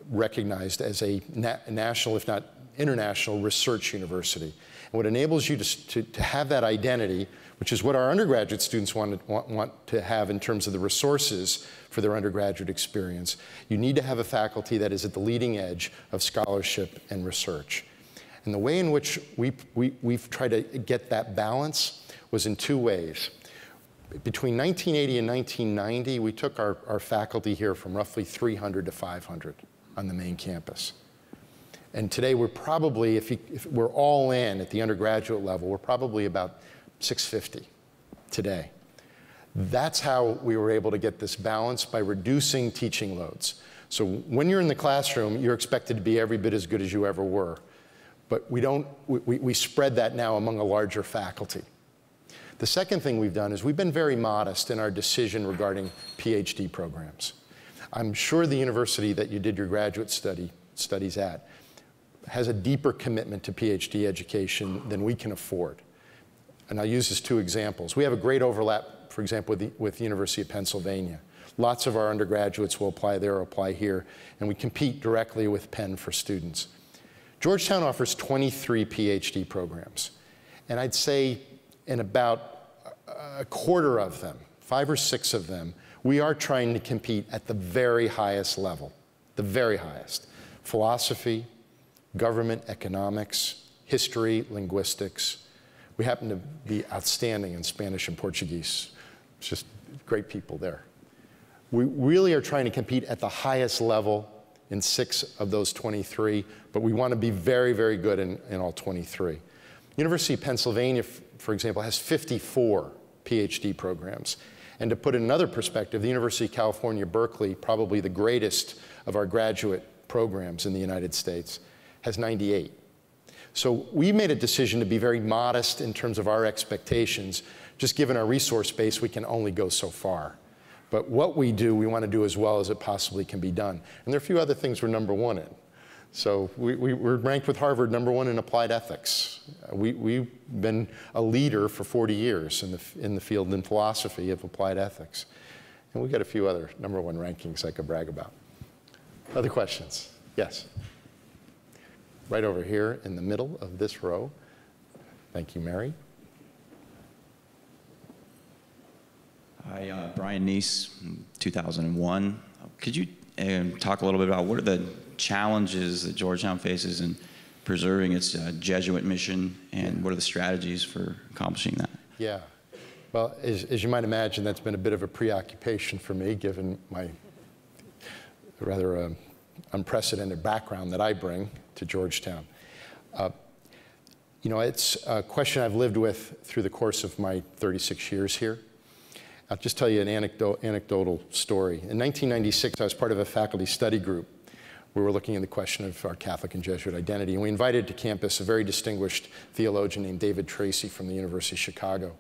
recognized as a na national, if not international, research university. What enables you to, to, to have that identity, which is what our undergraduate students want to, want, want to have in terms of the resources for their undergraduate experience, you need to have a faculty that is at the leading edge of scholarship and research. And the way in which we, we, we've tried to get that balance was in two ways. Between 1980 and 1990, we took our, our faculty here from roughly 300 to 500 on the main campus. And today we're probably, if, you, if, we're all in at the undergraduate level, we're probably about 650 today. That's how we were able to get this balance by reducing teaching loads. So when you're in the classroom, you're expected to be every bit as good as you ever were. But we don't, we, we spread that now among a larger faculty. The second thing we've done is we've been very modest in our decision regarding PhD programs. I'm sure the university that you did your graduate study studies at has a deeper commitment to PhD education than we can afford. And I'll use as two examples. We have a great overlap, for example, with the, with the University of Pennsylvania. Lots of our undergraduates will apply there or apply here, and we compete directly with Penn for students. Georgetown offers 23 PhD programs, and I'd say in about a quarter of them, five or six of them, we are trying to compete at the very highest level, the very highest. Philosophy, government, economics, history, linguistics. We happen to be outstanding in Spanish and Portuguese. It's just great people there. We really are trying to compete at the highest level in six of those 23, but we want to be very, very good in, in all 23. University of Pennsylvania, for example, has 54 PhD programs. And to put another perspective, the University of California, Berkeley, probably the greatest of our graduate programs in the United States, has 98. So we made a decision to be very modest in terms of our expectations. Just given our resource base, we can only go so far. But what we do, we want to do as well as it possibly can be done. And there are a few other things we're number one in. So we, we, are ranked with Harvard number one in applied ethics. We, we've been a leader for 40 years in the, in the field in philosophy of applied ethics. And we've got a few other number one rankings I could brag about. Other questions? Yes right over here in the middle of this row. Thank you, Mary. Hi, uh, Brian Neese, 2001. Could you uh, talk a little bit about what are the challenges that Georgetown faces in preserving its uh, Jesuit mission and what are the strategies for accomplishing that? Yeah. Well, as, as, you might imagine, that's been a bit of a preoccupation for me given my rather uh, unprecedented background that I bring to Georgetown. Uh, you know, it's a question I've lived with through the course of my 36 years here. I'll just tell you an anecdotal story. In 1996, I was part of a faculty study group we were looking at the question of our Catholic and Jesuit identity. And we invited to campus a very distinguished theologian named David Tracy from the University of Chicago.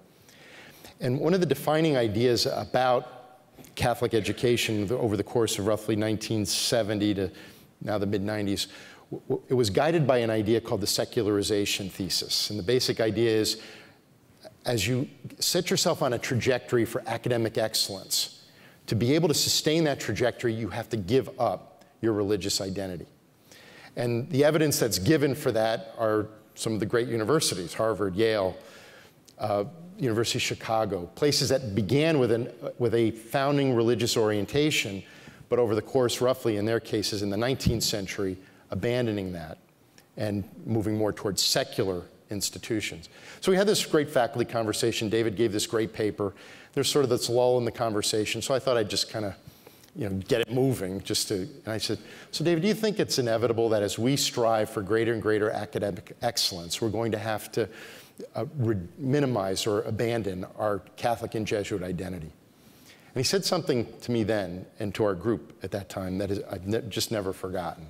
And one of the defining ideas about Catholic education over the course of roughly 1970 to now the mid 90s, it was guided by an idea called the secularization thesis. And the basic idea is as you set yourself on a trajectory for academic excellence, to be able to sustain that trajectory, you have to give up your religious identity. And the evidence that's given for that are some of the great universities Harvard, Yale, uh, University of Chicago, places that began with, an, with a founding religious orientation, but over the course, roughly in their cases, in the 19th century, abandoning that and moving more towards secular institutions. So we had this great faculty conversation. David gave this great paper. There's sort of this lull in the conversation, so I thought I'd just kind of you know, get it moving just to, and I said, so David, do you think it's inevitable that as we strive for greater and greater academic excellence, we're going to have to uh, minimize or abandon our Catholic and Jesuit identity? And he said something to me then and to our group at that time that is, I've ne just never forgotten.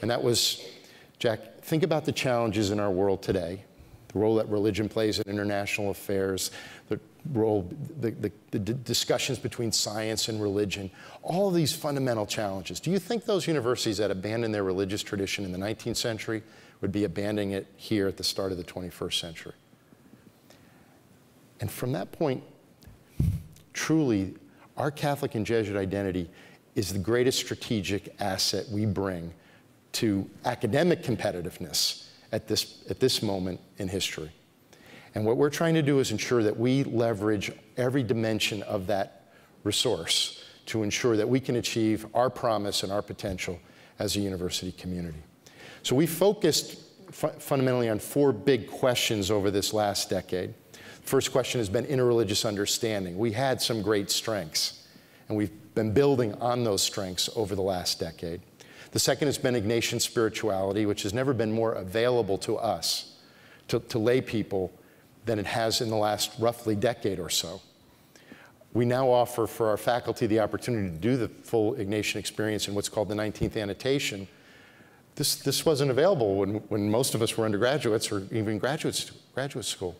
And that was, Jack, think about the challenges in our world today, the role that religion plays in international affairs, the role, the, the, the discussions between science and religion, all of these fundamental challenges. Do you think those universities that abandoned their religious tradition in the 19th century would be abandoning it here at the start of the 21st century? And from that point, truly, our Catholic and Jesuit identity is the greatest strategic asset we bring to academic competitiveness at this, at this moment in history. And what we're trying to do is ensure that we leverage every dimension of that resource to ensure that we can achieve our promise and our potential as a university community. So we focused fu fundamentally on four big questions over this last decade. First question has been interreligious understanding. We had some great strengths, and we've been building on those strengths over the last decade. The second has been Ignatian spirituality, which has never been more available to us, to, to lay people, than it has in the last roughly decade or so. We now offer for our faculty the opportunity to do the full Ignatian experience in what's called the 19th annotation. This, this wasn't available when, when most of us were undergraduates or even graduate, graduate school.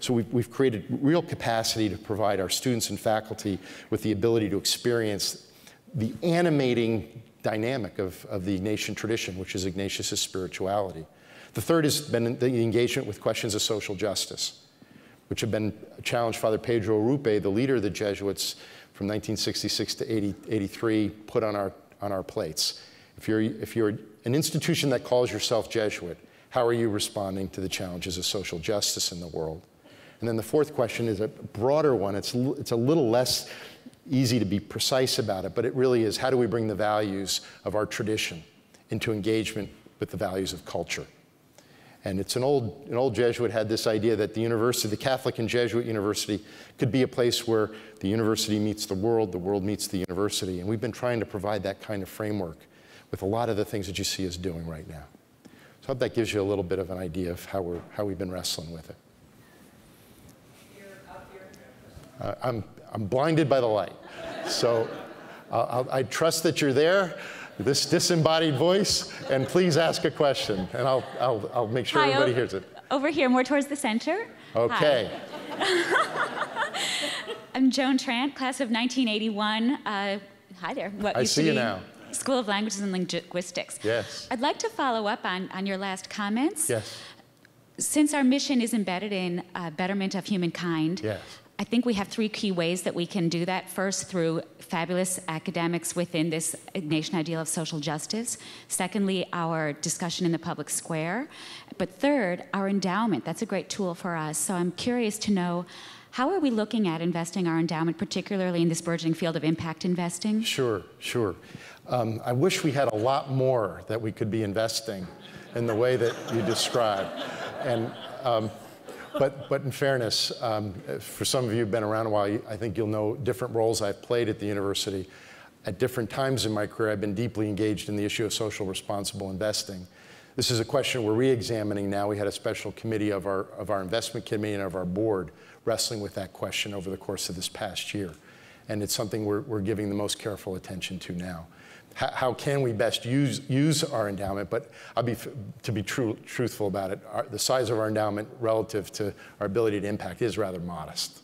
So we've, we've created real capacity to provide our students and faculty with the ability to experience the animating dynamic of, of the Ignatian tradition, which is Ignatius' spirituality. The third has been the engagement with questions of social justice, which have been challenged Father Pedro Arrupe, the leader of the Jesuits from 1966 to 80, 83, put on our, on our plates. If you're, if you're an institution that calls yourself Jesuit, how are you responding to the challenges of social justice in the world? And then the fourth question is a broader one. It's, it's a little less easy to be precise about it, but it really is how do we bring the values of our tradition into engagement with the values of culture? And it's an old, an old Jesuit had this idea that the university, the Catholic and Jesuit university, could be a place where the university meets the world, the world meets the university. And we've been trying to provide that kind of framework with a lot of the things that you see us doing right now. So I hope that gives you a little bit of an idea of how, we're, how we've been wrestling with it. Uh, I'm, I'm blinded by the light. So I'll, i trust that you're there, this disembodied voice, and please ask a question, and I'll, I'll, I'll make sure Hi, everybody hears it. Over here, more towards the center. Okay. I'm Joan Trant, class of 1981. Uh, hi there. What I see you now. School of Languages and Linguistics. Yes. I'd like to follow up on, on your last comments. Yes. Since our mission is embedded in uh, betterment of humankind, yes. I think we have three key ways that we can do that. First, through fabulous academics within this Ignatian ideal of social justice. Secondly, our discussion in the public square. But third, our endowment. That's a great tool for us. So I'm curious to know how are we looking at investing our endowment, particularly in this burgeoning field of impact investing? Sure, sure. Um, I wish we had a lot more that we could be investing in the way that you describe. And um, but, but in fairness, um, for some of you who've been around a while, I think you'll know different roles I've played at the university. At different times in my career, I've been deeply engaged in the issue of social responsible investing. This is a question we're re-examining now. We had a special committee of our, of our investment committee and of our board wrestling with that question over the course of this past year. And it's something we're, we're giving the most careful attention to now. How, how can we best use, use our endowment? But I'll be, to be true, truthful about it, our, the size of our endowment relative to our ability to impact is rather modest.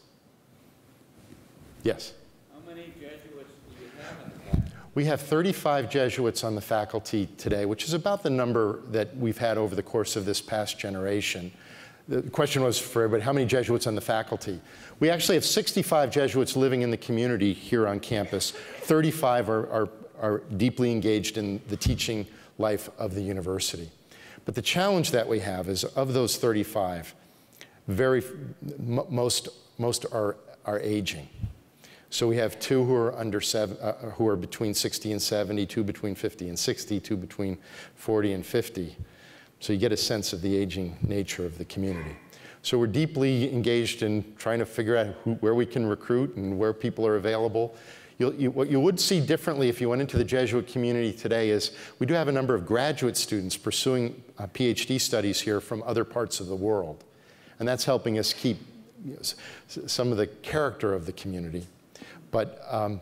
Yes? How many Jesuits do you have in the faculty? We have 35 Jesuits on the faculty today, which is about the number that we've had over the course of this past generation. The question was for everybody, how many Jesuits on the faculty? We actually have 65 Jesuits living in the community here on campus. 35 are, are, are deeply engaged in the teaching life of the university. But the challenge that we have is of those 35, very, most, most are, are aging. So we have two who are under seven, uh, who are between 60 and 70, two between 50 and 60, two between 40 and 50. So you get a sense of the aging nature of the community. So we're deeply engaged in trying to figure out who, where we can recruit and where people are available. You, what you would see differently if you went into the Jesuit community today is we do have a number of graduate students pursuing uh, PhD studies here from other parts of the world. And that's helping us keep you know, some of the character of the community. But um,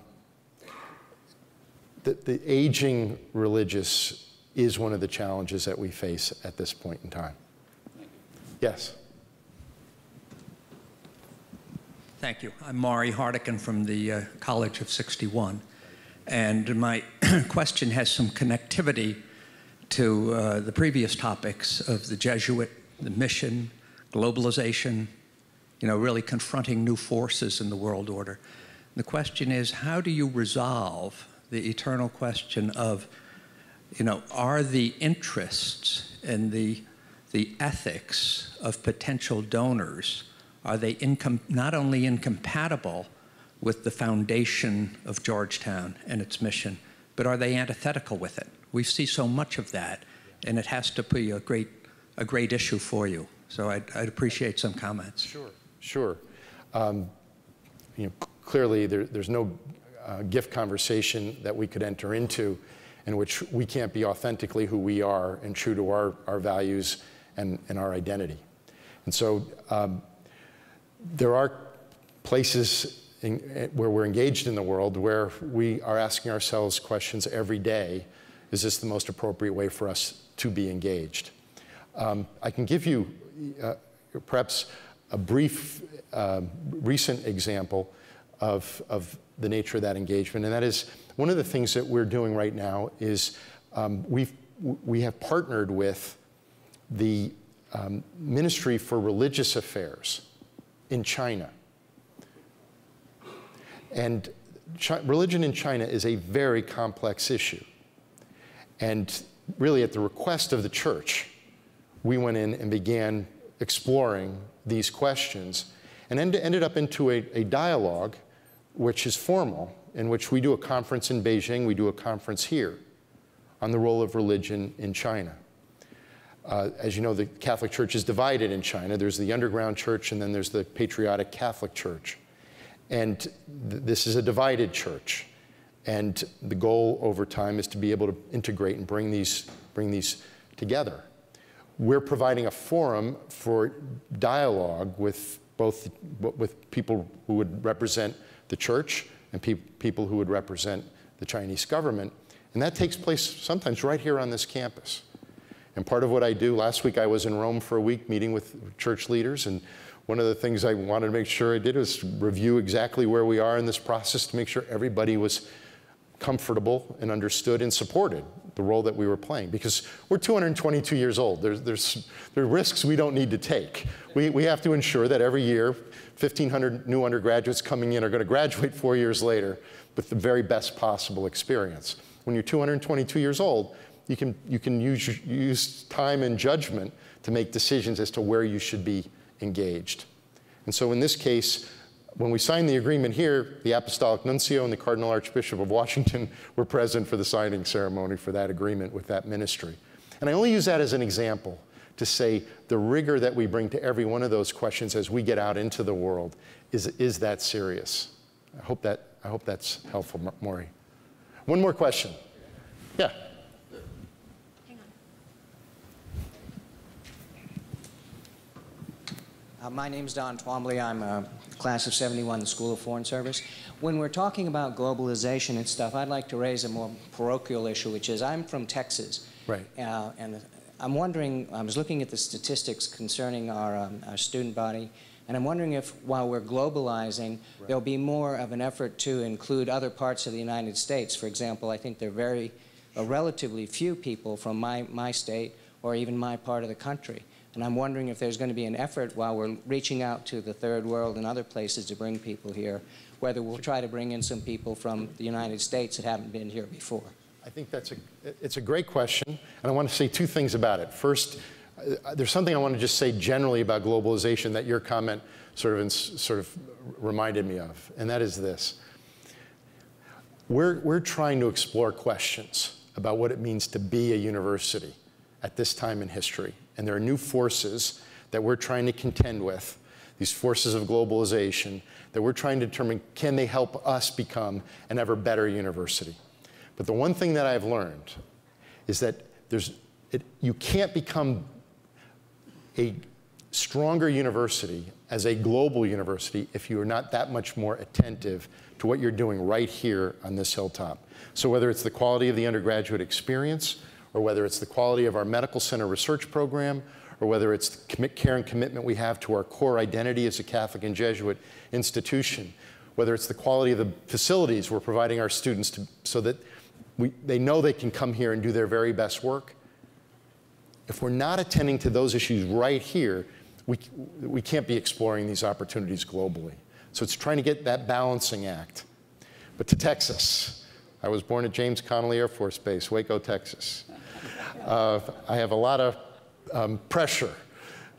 the, the aging religious is one of the challenges that we face at this point in time. Yes. Thank you. I'm Maury Hardikin from the uh, College of 61. And my question has some connectivity to uh, the previous topics of the Jesuit, the mission, globalization, you know, really confronting new forces in the world order. The question is, how do you resolve the eternal question of, you know, are the interests and the, the ethics of potential donors, are they not only incompatible with the foundation of Georgetown and its mission, but are they antithetical with it? We see so much of that, and it has to be a great, a great issue for you. So I'd, I'd appreciate some comments. Sure, sure. Um, you know, clearly there, there's no uh, gift conversation that we could enter into in which we can't be authentically who we are and true to our, our values and, and our identity. And so um, there are places in, where we're engaged in the world where we are asking ourselves questions every day is this the most appropriate way for us to be engaged? Um, I can give you uh, perhaps a brief uh, recent example of, of the nature of that engagement. And that is one of the things that we're doing right now is um, we've, we have partnered with the um, Ministry for Religious Affairs in China. And religion in China is a very complex issue. And really, at the request of the church, we went in and began exploring these questions and ended up into a, a dialogue which is formal, in which we do a conference in Beijing, we do a conference here on the role of religion in China. Uh, as you know, the Catholic Church is divided in China. There's the underground church, and then there's the patriotic Catholic Church. And th this is a divided church. And the goal over time is to be able to integrate and bring these, bring these together. We're providing a forum for dialogue with both with people who would represent the church and pe people who would represent the Chinese government. And that takes place sometimes right here on this campus. And part of what I do, last week I was in Rome for a week meeting with church leaders, and one of the things I wanted to make sure I did was review exactly where we are in this process to make sure everybody was comfortable and understood and supported the role that we were playing because we're 222 years old. There's, there's, there are risks we don't need to take. We, we have to ensure that every year 1,500 new undergraduates coming in are going to graduate four years later with the very best possible experience. When you're 222 years old, you can, you can use, use time and judgment to make decisions as to where you should be engaged. And so in this case, when we signed the agreement here, the Apostolic Nuncio and the Cardinal Archbishop of Washington were present for the signing ceremony for that agreement with that ministry. And I only use that as an example to say the rigor that we bring to every one of those questions as we get out into the world is, is that serious? I hope, that, I hope that's helpful, Maury. One more question. Yeah. Uh, my name's Don Twombly. I'm a class of 71, the School of Foreign Service. When we're talking about globalization and stuff, I'd like to raise a more parochial issue, which is I'm from Texas. Right. Uh, and I'm wondering, I was looking at the statistics concerning our, um, our student body, and I'm wondering if while we're globalizing, right. there'll be more of an effort to include other parts of the United States. For example, I think there are very, uh, relatively few people from my, my state or even my part of the country. And I'm wondering if there's going to be an effort while we're reaching out to the third world and other places to bring people here, whether we'll try to bring in some people from the United States that haven't been here before. I think that's a, it's a great question, and I want to say two things about it. First, uh, there's something I want to just say generally about globalization that your comment sort of, sort of reminded me of, and that is this. We're, we're trying to explore questions about what it means to be a university at this time in history. And there are new forces that we're trying to contend with, these forces of globalization, that we're trying to determine can they help us become an ever better university. But the one thing that I've learned is that there's, it, you can't become a stronger university as a global university if you are not that much more attentive to what you're doing right here on this hilltop. So whether it's the quality of the undergraduate experience, or whether it's the quality of our medical center research program, or whether it's the care and commitment we have to our core identity as a Catholic and Jesuit institution, whether it's the quality of the facilities we're providing our students to, so that we, they know they can come here and do their very best work. If we're not attending to those issues right here, we, we can't be exploring these opportunities globally. So it's trying to get that balancing act. But to Texas, I was born at James Connally Air Force Base, Waco, Texas uh, I have a lot of um, pressure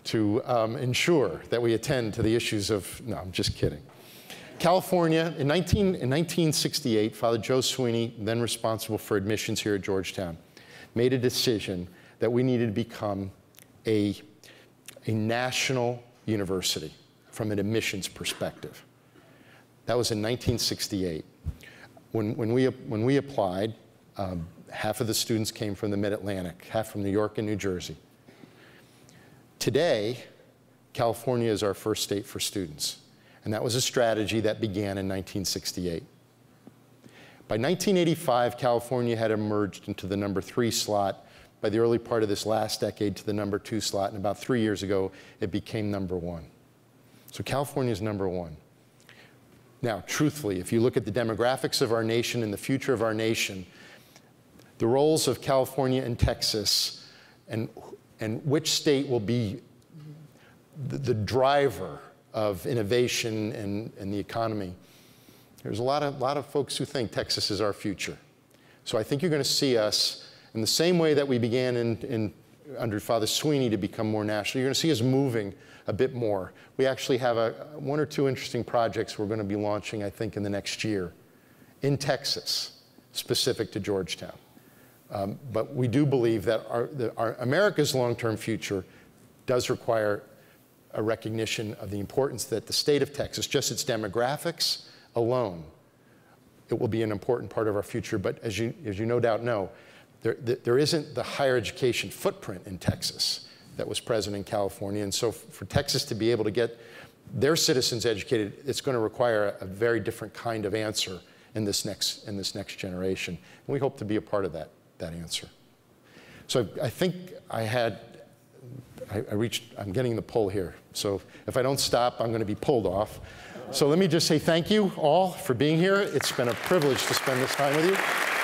to um, ensure that we attend to the issues of, no, I'm just kidding. California, in, 19, in 1968, Father Joe Sweeney, then responsible for admissions here at Georgetown, made a decision that we needed to become a, a national university from an admissions perspective. That was in 1968. When, when, we, when we applied, um, half of the students came from the mid-Atlantic, half from New York and New Jersey. Today, California is our first state for students, and that was a strategy that began in 1968. By 1985, California had emerged into the number three slot. By the early part of this last decade to the number two slot, and about three years ago, it became number one. So California is number one. Now, truthfully, if you look at the demographics of our nation and the future of our nation, the roles of California and Texas and, and which state will be the, the driver of innovation and, and the economy. There's a lot of, lot of folks who think Texas is our future. So I think you're going to see us in the same way that we began in, in, under Father Sweeney to become more national. You're going to see us moving a bit more. We actually have a, one or two interesting projects we're going to be launching, I think, in the next year in Texas, specific to Georgetown. Um, but we do believe that our, our America's long-term future does require a recognition of the importance that the state of Texas, just its demographics alone, it will be an important part of our future. But as you, as you no doubt know, there, there isn't the higher education footprint in Texas that was present in California. And so for Texas to be able to get their citizens educated, it's going to require a, a very different kind of answer in this next, in this next generation. And we hope to be a part of that that answer. So I think I had, I, I reached, I'm getting the pull here. So if I don't stop, I'm going to be pulled off. So let me just say thank you all for being here. It's been a privilege to spend this time with you.